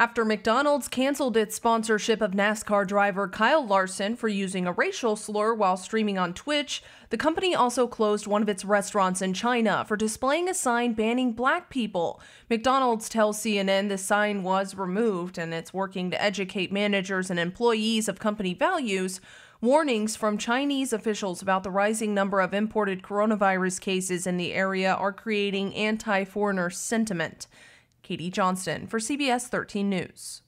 After McDonald's canceled its sponsorship of NASCAR driver Kyle Larson for using a racial slur while streaming on Twitch, the company also closed one of its restaurants in China for displaying a sign banning black people. McDonald's tells CNN the sign was removed and it's working to educate managers and employees of company values. Warnings from Chinese officials about the rising number of imported coronavirus cases in the area are creating anti foreigner sentiment. Katie Johnston for CBS 13 News.